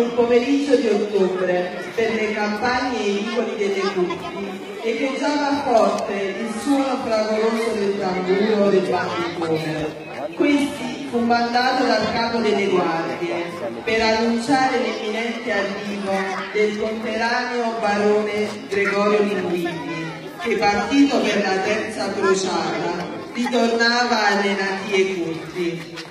pomeriggio di ottobre per le campagne e i vicoli delle Curti e che già va forte il suono fragoroso del tamburo del bandicone. Questi fu mandato dal capo delle guardie per annunciare l'imminente arrivo del conterraneo barone Gregorio Linguini che partito per la terza crociata ritornava alle natie curti.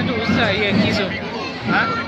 Aduh saya kisuh. Hah?